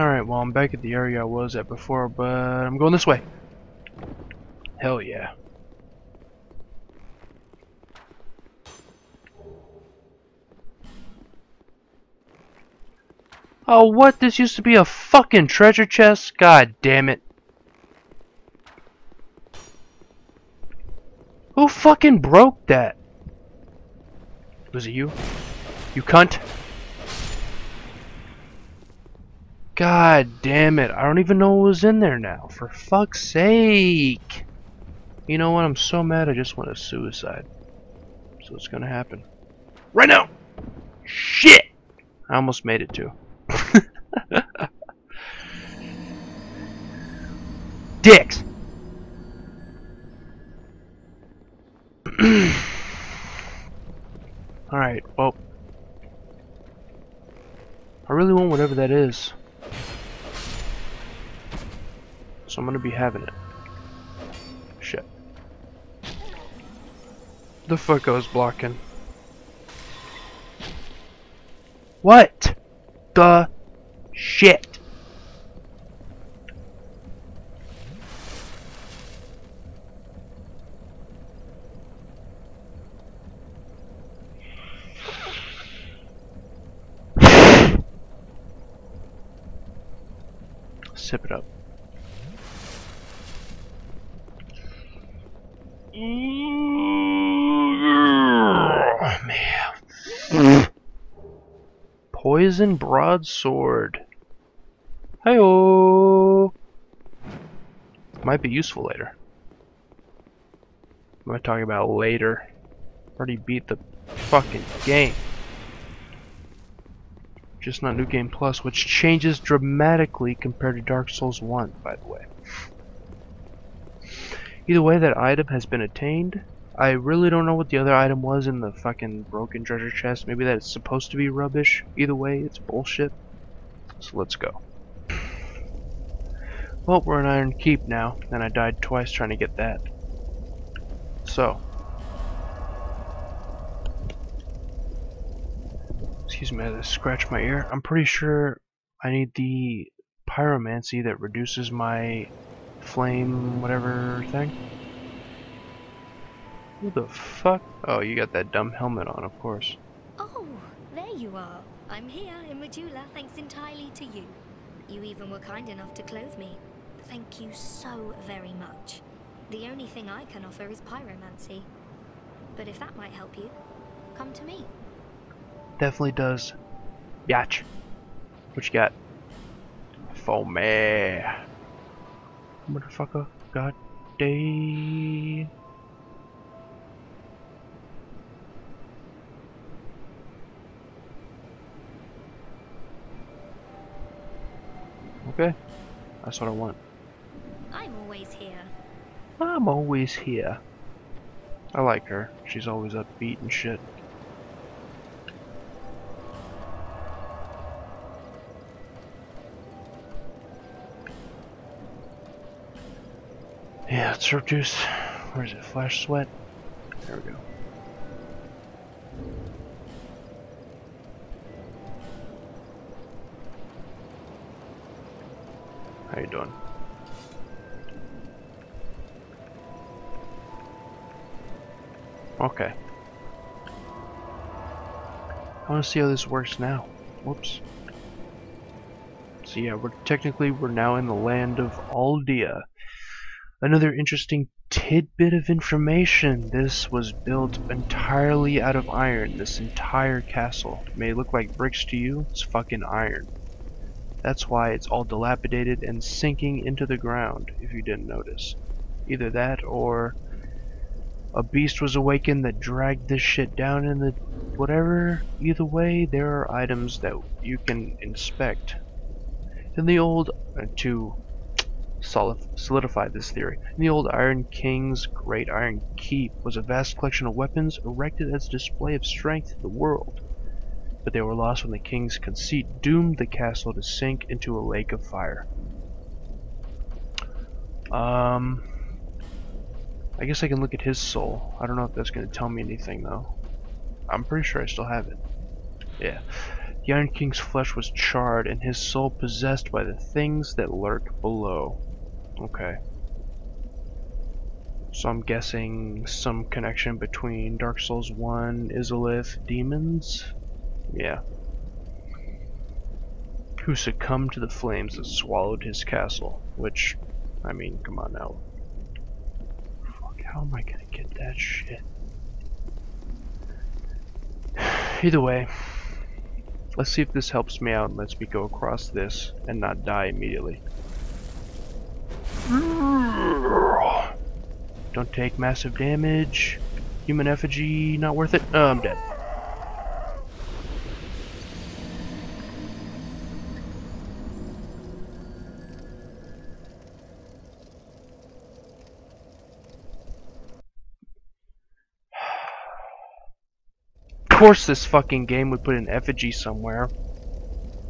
Alright, well I'm back at the area I was at before, but I'm going this way. Hell yeah. Oh, what? This used to be a fucking treasure chest? God damn it. Who fucking broke that? Was it you? You cunt? God damn it. I don't even know what was in there now. For fuck's sake. You know what? I'm so mad I just want to suicide. So it's gonna happen. Right now! Shit! I almost made it too. Dicks! Alright, well. I really want whatever that is. I'm gonna be having it. Shit. The fuck I was blocking. What? The shit? Sip it up. Oh, man. Poison broadsword. Heyo. Might be useful later. What am I talking about later? Already beat the fucking game. Just not New Game Plus, which changes dramatically compared to Dark Souls 1, by the way. Either way, that item has been attained. I really don't know what the other item was in the fucking broken treasure chest. Maybe that is supposed to be rubbish. Either way, it's bullshit. So let's go. Well, we're in Iron Keep now, and I died twice trying to get that. So. Excuse me, I scratch my ear. I'm pretty sure I need the pyromancy that reduces my flame whatever thing. Who the fuck? Oh, you got that dumb helmet on, of course. Oh, there you are. I'm here in Majula thanks entirely to you. You even were kind enough to clothe me. Thank you so very much. The only thing I can offer is pyromancy. But if that might help you, come to me. Definitely does. Yatch. What you got? For me. Motherfucker. God day. Okay. That's what I want. I'm always here. I'm always here. I like her. She's always upbeat and shit. Yeah, let's reduce. Where is it? Flash sweat. There we go. How you doing? Okay. I want to see how this works now. Whoops. So yeah, we're technically we're now in the land of Aldea. Another interesting tidbit of information. This was built entirely out of iron. This entire castle. It may look like bricks to you, it's fucking iron. That's why it's all dilapidated and sinking into the ground, if you didn't notice. Either that or a beast was awakened that dragged this shit down in the whatever. Either way, there are items that you can inspect. In the old, uh, to solidify this theory, in the old Iron King's Great Iron Keep was a vast collection of weapons erected as a display of strength to the world. But they were lost when the king's conceit doomed the castle to sink into a lake of fire. Um, I guess I can look at his soul. I don't know if that's going to tell me anything though. I'm pretty sure I still have it. Yeah. The Iron King's flesh was charred and his soul possessed by the things that lurk below. Okay. So I'm guessing some connection between Dark Souls 1, Izalith, demons? Yeah. Who succumbed to the flames that swallowed his castle. Which, I mean, come on now. Fuck, how am I gonna get that shit? Either way, let's see if this helps me out and lets me go across this and not die immediately. Don't take massive damage. Human effigy, not worth it. Oh, I'm dead. Of course this fucking game would put an effigy somewhere.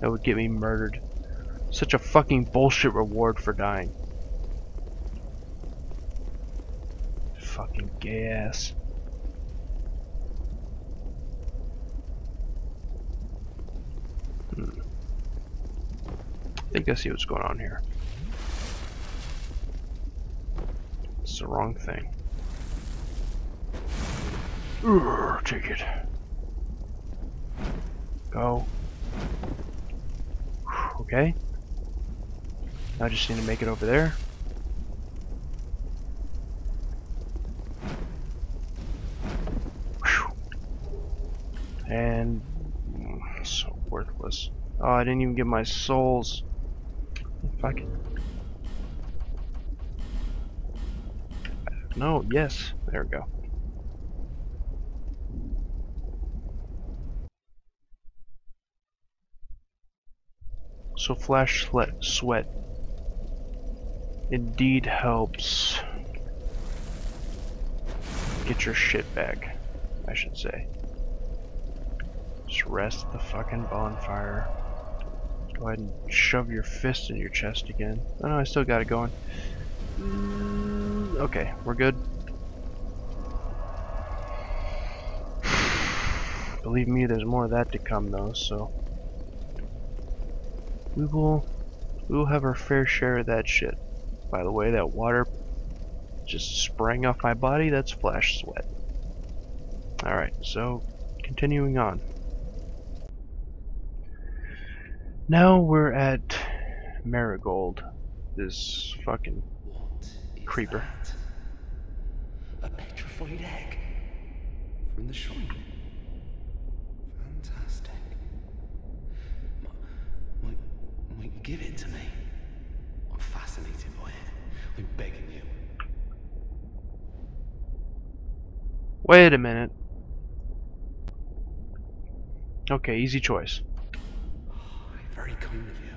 That would get me murdered. Such a fucking bullshit reward for dying. Fucking gay ass. Hmm. I think I see what's going on here. It's the wrong thing. Urgh, take it. Go. Okay. I just need to make it over there. And so worthless. Oh, I didn't even get my souls. Fuck it. No, yes. There we go. So flash sweat indeed helps get your shit back, I should say. Just rest the fucking bonfire. Go ahead and shove your fist in your chest again. Oh no, I still got it going. Mm, okay, we're good. Believe me, there's more of that to come though, so we will we will have our fair share of that shit. By the way, that water just spraying off my body, that's flash sweat. Alright, so continuing on. Now we're at Magerold, this fucking creeper. That? A petrified egg from the shrine. Fantastic. Might, might give it to me. I'm fascinated by it. I'm begging you. Wait a minute. Okay, easy choice. Very kind of you.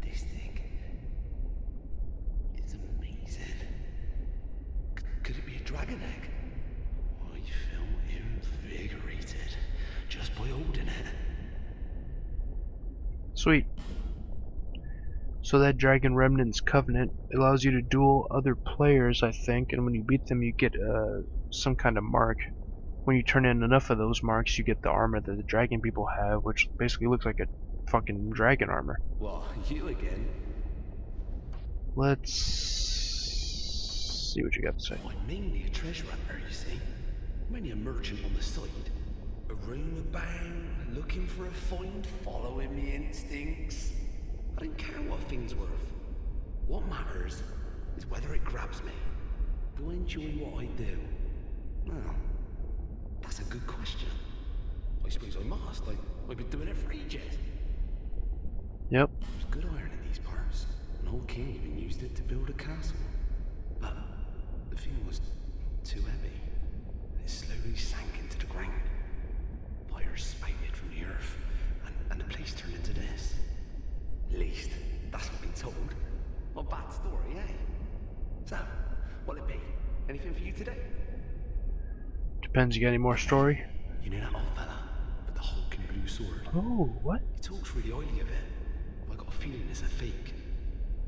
This thing is amazing. C- could it be a dragon egg? I feel invigorated just by holding it. Sweet. So that Dragon Remnant's Covenant allows you to duel other players, I think, and when you beat them you get uh, some kind of mark. When you turn in enough of those marks, you get the armor that the dragon people have, which basically looks like a fucking dragon armor. Well, you again. Let's see what you got to say. I'm mainly a treasure hunter, you see. Mainly a merchant on the side. Around about, looking for a find, following me instincts. I don't care what a thing's worth. What matters is whether it grabs me. Do I enjoy what I do? Well, that's a good question. I suppose I must. I, I've been doing it for ages. Yep. There's good iron in these parts. An old king even used it to build a castle. But the thing was too heavy. It slowly sank into the ground. Fire spouted from the earth, and, and the place turned into this. Least, that's what I've been told. Not a bad story, eh? So, what'll it be? Anything for you today? Depends, you got any more story? You know that old fella with the hulking blue sword? Oh, what? He talks really highly of it. I got a feeling it's a fake.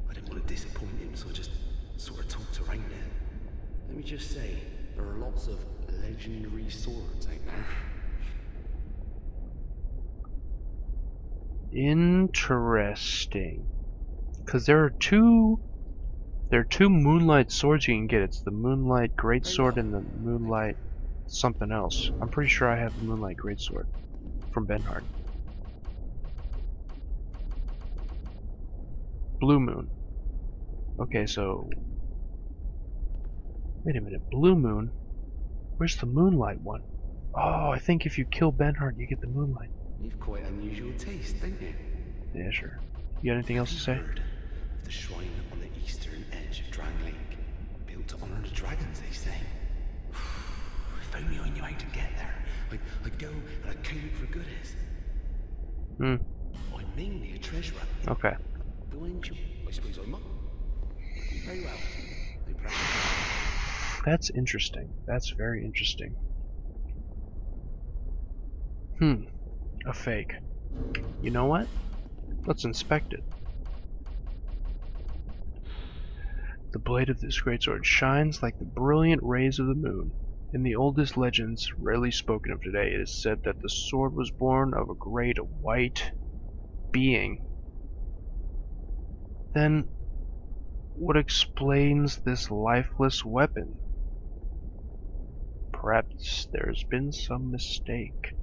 I didn't want to disappoint him, so I just sort of talked around it. Let me just say, there are lots of legendary swords out there. Interesting. Because there are two... There are two Moonlight swords you can get. It's the Moonlight Greatsword and the Moonlight something else. I'm pretty sure I have the Moonlight Greatsword from Benhart. Blue Moon. Okay, so... Wait a minute, Blue Moon? Where's the Moonlight one? Oh, I think if you kill Benhart, you get the Moonlight. You've quite unusual taste, don't you? Yeah, sure. You got anything else to say? The shrine on the eastern edge of Drang Lake, built to honor the dragons, they say. if only I knew how to get there, I'd, I'd go and I'd claim it for goodies. Hmm, I'm mainly a treasurer. okay. Ain't you? I suppose I'm not. Very well. No. That's interesting. That's very interesting. Hmm. A fake. You know what? Let's inspect it. The blade of this greatsword shines like the brilliant rays of the moon. In the oldest legends, rarely spoken of today, it is said that the sword was born of a great white being. Then, what explains this lifeless weapon? Perhaps there's been some mistake.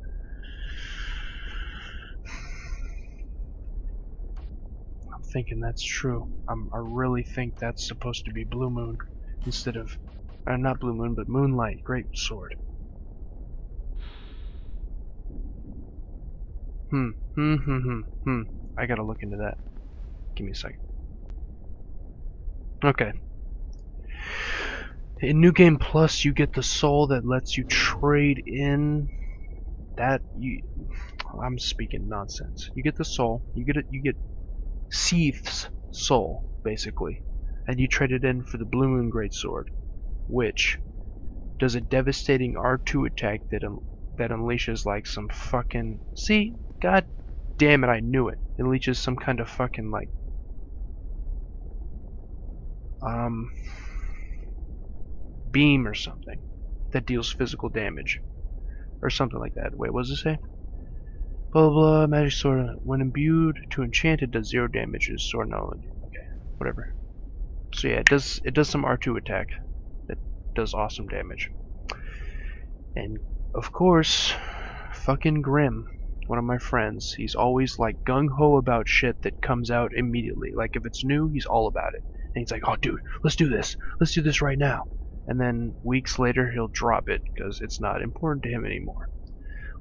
I'm thinking that's true. I'm, I really think that's supposed to be Blue Moon instead of, uh, not Blue Moon, but Moonlight Great Sword. Hmm. Hmm. Hmm. Hmm. Hmm. I gotta look into that. Give me a second. Okay. In New Game Plus, you get the soul that lets you trade in that you. I'm speaking nonsense. You get the soul. You get it. You get Seath's soul, basically, and you trade it in for the Blue Moon Greatsword, which does a devastating R2 attack that un that unleashes like some fucking. See, god damn it, I knew it. It unleashes some kind of fucking like. Um beam or something that deals physical damage. Or something like that. Wait, what does it say? Blah blah, blah magic sword. Uh, when imbued to enchanted does zero damage to sword knowledge. Okay, whatever. So yeah, it does it does some R2 attack that does awesome damage. And of course, fucking Grim, one of my friends, he's always like gung ho about shit that comes out immediately. Like if it's new, he's all about it. And he's like, oh dude, let's do this. Let's do this right now and then weeks later he'll drop it because it's not important to him anymore.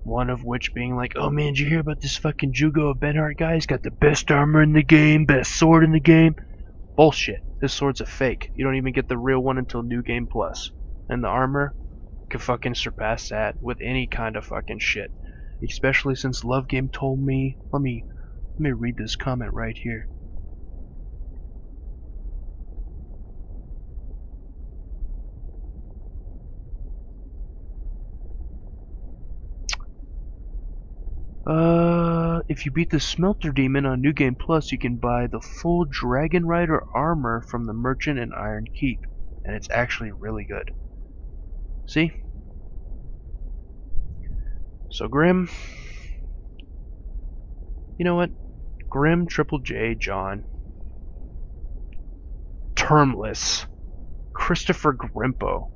One of which being like, oh man, did you hear about this fucking Jugo of Benhart guy? He's got the best armor in the game, best sword in the game. Bullshit. This sword's a fake. You don't even get the real one until New Game Plus. And the armor could fucking surpass that with any kind of fucking shit. Especially since Love Game told me, let me, let me read this comment right here. Uh, if you beat the Smelter Demon on New Game Plus, you can buy the full Dragon Rider armor from the Merchant in Iron Keep, and it's actually really good. See? So Grim, you know what? Grim, Triple J, John, Termless, Christopher Grimpo.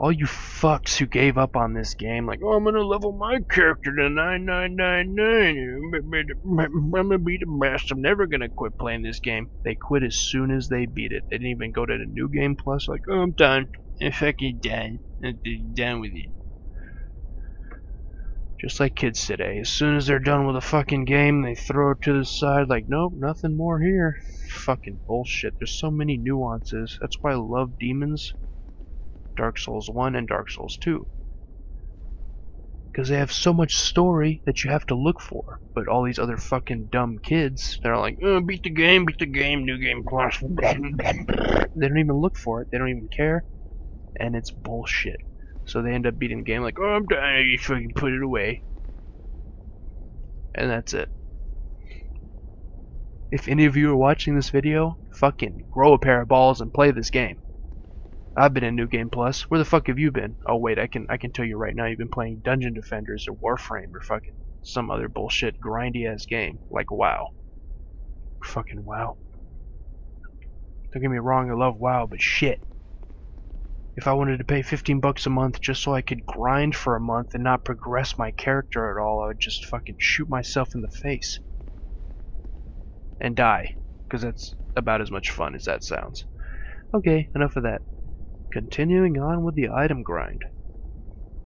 All you fucks who gave up on this game, like, oh, I'm gonna level my character to 9999, I'm gonna be the best, I'm never gonna quit playing this game. They quit as soon as they beat it. They didn't even go to the new game plus, like, oh, I'm done. I'm fucking done. I'm done with it. Just like kids today. As soon as they're done with a fucking game, they throw it to the side, like, nope, nothing more here. Fucking bullshit. There's so many nuances. That's why I love demons. Dark Souls 1 and Dark Souls 2. Because they have so much story that you have to look for. But all these other fucking dumb kids, they're like, oh, beat the game, beat the game, new game plus. they don't even look for it. They don't even care. And it's bullshit. So they end up beating the game like, oh, I'm done. You fucking put it away. And that's it. If any of you are watching this video, fucking grow a pair of balls and play this game. I've been in New Game Plus. Where the fuck have you been? Oh wait, I can I can tell you right now. You've been playing Dungeon Defenders or Warframe or fucking some other bullshit grindy ass game like WoW. Fucking WoW. Don't get me wrong, I love WoW, but shit. If I wanted to pay 15 bucks a month just so I could grind for a month and not progress my character at all, I would just fucking shoot myself in the face. And die. Because that's about as much fun as that sounds. Okay, enough of that. Continuing on with the item grind.